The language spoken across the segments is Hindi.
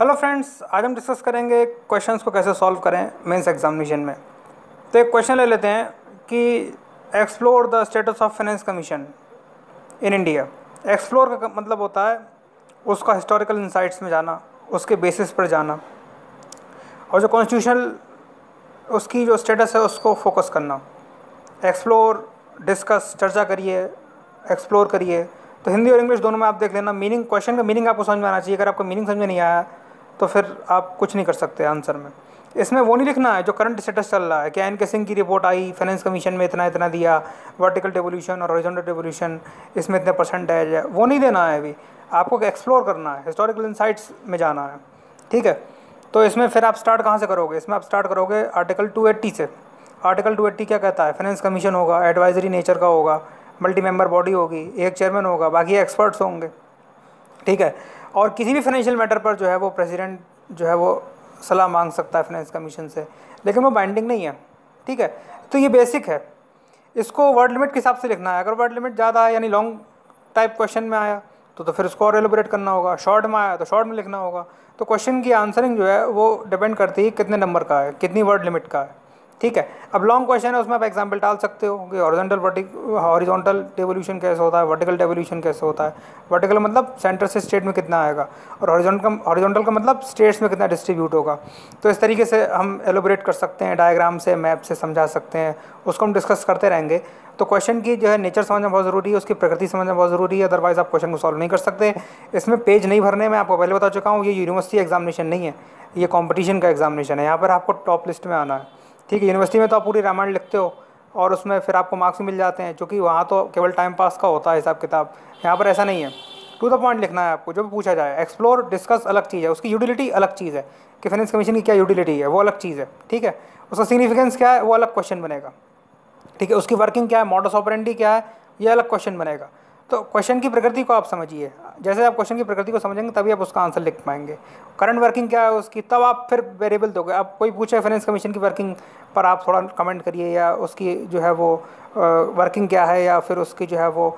हेलो फ्रेंड्स आज हम डिस्कस करेंगे क्वेश्चंस को कैसे सॉल्व करें मेंस एग्जामिनेशन में। तो एक क्वेश्चन ले लेते हैं कि explore the status of finance commission in India explore का मतलब होता है उसका हिस्टोरिकल इंसाइट्स में जाना, उसके बेसिस पर जाना और जो कॉन्स्टिट्यूशनल उसकी जो स्टेटस है उसको फोकस करना। एक्सप्लोर डिस्कस चर्चा करिए एक्सप्लोर करिए। तो हिंदी और इंग्लिश दोनों में आप देख लेना मीनिंग क्वेश्चन का मीनिंग आपको समझ में आना चाहिए। अगर आपको मीनिंग समझ में नहीं आया तो फिर आप कुछ नहीं कर सकते आंसर में। इसमें वो नहीं लिखना है जो करंट स्टेटस चल रहा है क्या एन के सिंह की रिपोर्ट आई फाइनेंस कमीशन में इतना इतना दिया वर्टिकल डेवोल्यूशन और हॉरिजॉन्टल डेवोल्यूशन इसमें इतने परसेंटेज है, वो नहीं देना है अभी। आपको एक्सप्लोर करना है हिस्टोरिकल इंसाइट्स में जाना है, ठीक है? तो इसमें फिर आप स्टार्ट कहाँ से करोगे? इसमें आप स्टार्ट करोगे आर्टिकल टू से। आर्टिकल टू क्या कहता है? फाइनेंस कमीशन होगा एडवाइजरी नेचर का होगा मल्टी मेंबर बॉडी होगी, एक चेयरमैन होगा, बाकी एक्सपर्ट्स होंगे, ठीक है? और किसी भी फाइनेंशियल मैटर पर जो है वो प्रेसिडेंट जो है वो सलाह मांग सकता है फाइनेंस कमीशन से, लेकिन वो बाइंडिंग नहीं है, ठीक है? तो ये बेसिक है। इसको वर्ड लिमिट के हिसाब से लिखना है। अगर वर्ड लिमिट ज़्यादा है यानी लॉन्ग टाइप क्वेश्चन में आया तो तो फिर उसको और एलोबरेट करना होगा। शॉर्ट में आया तो शॉर्ट में लिखना होगा। तो क्वेश्चन की आंसरिंग जो है, वो डिपेंड करती है कितने नंबर का है, कितनी वर्ड लिमिट का है। ठीक है। अब लॉन्ग क्वेश्चन है, उसमें आप एग्ज़ाम्पल डाल सकते हो कि हॉरिजॉन्टल वर्टिक हॉरिजॉन्टल डेवोल्यूशन कैसे होता है वर्टिकल डेवोल्यूशन कैसे होता है? वर्टिकल मतलब सेंटर से स्टेट में कितना आएगा और हॉरिजॉन्टल का मतलब स्टेट्स में कितना डिस्ट्रीब्यूट होगा। तो इस तरीके से हम एलोबरेट कर सकते हैं डायग्राम से मैप से समझा सकते हैं, उसको हम डिस्कस करते रहेंगे। तो क्वेश्चन की जो है नेचर समझना बहुत ज़रूरी है, उसकी प्रकृति समझना बहुत ज़रूरी है अदरवाइज़ आप क्वेश्चन को सॉल्व नहीं कर सकते। इसमें पेज नहीं भरने में आपको पहले बता चुका हूँ, ये यूनिवर्सिटी एग्जामिनेशन नहीं है, ये कॉम्पिटिशन का एग्जामिनेशन है। यहाँ पर आपको टॉप लिस्ट में आना है। ठीक है यूनिवर्सिटी में तो आप पूरी रामायण लिखते हो और उसमें फिर आपको मार्क्स मिल जाते हैं क्योंकि वहाँ तो केवल टाइम पास का होता है हिसाब किताब। यहाँ पर ऐसा नहीं है। टू द पॉइंट लिखना है आपको, जो भी पूछा जाए। एक्सप्लोर डिस्कस अलग चीज़ है। उसकी यूटिलिटी अलग चीज़ है। कि फाइनेंस कमीशन की क्या यूटिलिटी है, वो अलग चीज़ है। ठीक है? उसका सिग्निफिकेंस क्या है, वो अलग क्वेश्चन बनेगा। ठीक है? उसकी वर्किंग क्या है मॉडस ऑपरेंडी क्या है, ये अलग क्वेश्चन बनेगा। तो क्वेश्चन की प्रकृति को आप समझिए। जैसे आप क्वेश्चन की प्रकृति को समझेंगे, तभी आप उसका आंसर लिख पाएँगे। करंट वर्किंग क्या है उसकी? तब आप फिर वेरिएबल दोगे। आप कोई पूछे फाइनेंस कमीशन की वर्किंग पर, आप थोड़ा कमेंट करिए, या उसकी जो है वो वर्किंग क्या है, या फिर उसकी जो है वो,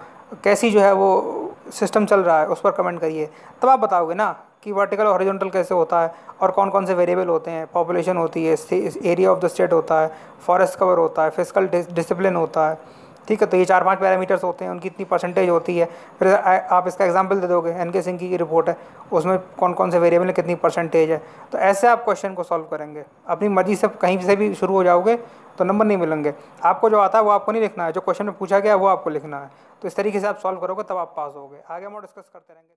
कैसी जो है वो सिस्टम चल रहा है, उस पर कमेंट करिए। तब आप बताओगे ना कि वर्टिकल और हॉरिजॉन्टल कैसे होता है, और कौन कौन से वेरिएबल होते हैं। पॉपुलेशन होती है एरिया ऑफ़ द स्टेट होता है फॉरेस्ट कवर होता है फ़िज़िकल डिसिप्लिन होता है। ठीक है तो ये चार पाँच पैरामीटर्स होते हैं, उनकी इतनी परसेंटेज होती है। फिर आप इसका एग्जांपल दे दोगे एन के सिंह की रिपोर्ट है, उसमें कौन कौन से वेरिएबल है, कितनी परसेंटेज है? तो ऐसे आप क्वेश्चन को सॉल्व करेंगे। अपनी मर्ज़ी से कहीं से भी शुरू हो जाओगे तो नंबर नहीं मिलेंगे। आपको जो आता है, वो आपको नहीं लिखना है, जो क्वेश्चन में पूछा गया वो आपको लिखना है। तो इस तरीके से आप सॉल्व करोगे, तब आप पास होगे। आगे हम डिस्कस करते रहेंगे।